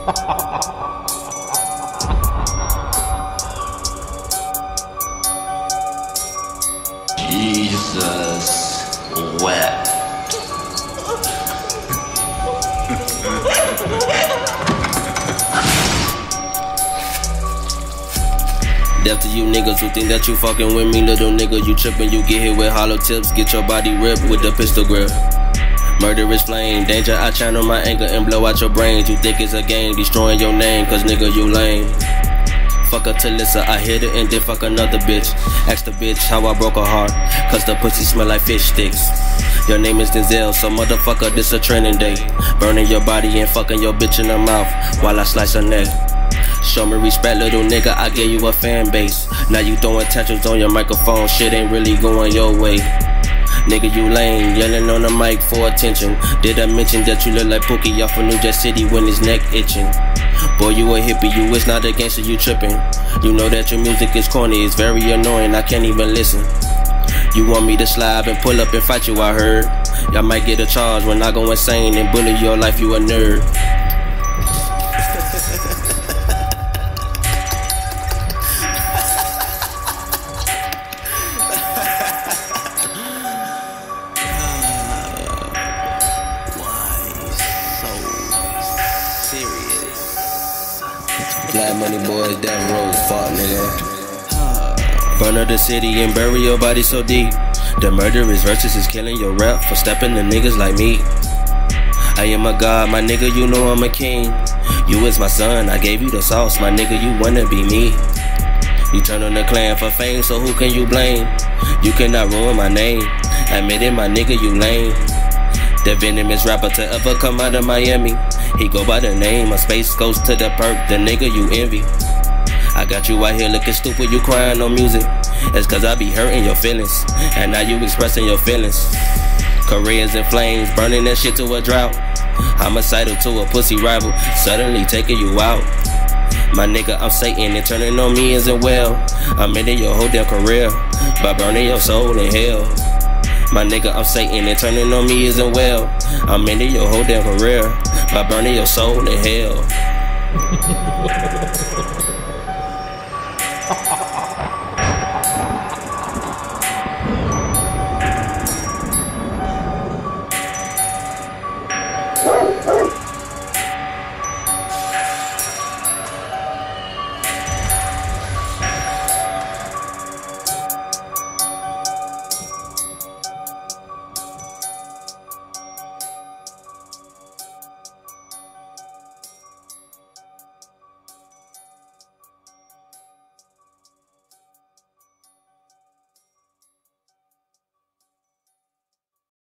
Jesus wet. Death to you niggas who think that you fucking with me, little nigga. You trippin', you get hit with hollow tips, get your body ripped with the pistol grip. Murderous flame, danger. I channel my anger and blow out your brains. You think it's a game, destroying your name, cause nigga, you lame. Fuck her Talissa, I hit it and then fuck another bitch. Ask the bitch how I broke her heart, cause the pussy smell like fish sticks. Your name is Denzel, so motherfucker, this a training day. Burning your body and fucking your bitch in the mouth while I slice her neck. Show me respect, little nigga, I gave you a fan base. Now you throwing tantrums on your microphone, shit ain't really going your way. Nigga, you lame, yelling on the mic for attention. Did I mention that you look like Pookie off of New Jack City when his neck itching? Boy, you a hippie, you is not a gangster, you tripping. You know that your music is corny, it's very annoying, I can't even listen. You want me to slide and pull up and fight you, I heard. Y'all might get a charge when I go insane and bully your life, you a nerd. Black money boys, that road fuck nigga. Burn up the city and bury your body so deep. The murderous verses is killing your rep for stepping to niggas like me. I am a god, my nigga, you know I'm a king. You is my son, I gave you the sauce, my nigga, you wanna be me. You turn on the Klan for fame, so who can you blame? You cannot ruin my name. Admit it, my nigga, you lame. The venomous rapper to ever come out of Miami. He go by the name of Space Ghost to the Purrp, the nigga you envy. I got you out here looking stupid, you crying on music. It's cause I be hurting your feelings, and now you expressing your feelings. Careers in flames, burning that shit to a drought. Homicidal to a pussy rival, suddenly taking you out. My nigga, I'm Satan, and turning on me isn't well. I'm ending your whole damn career by burning your soul in hell. My nigga, I'm Satan, and turning on me isn't well. I'm ending your whole damn career by burning your soul in hell.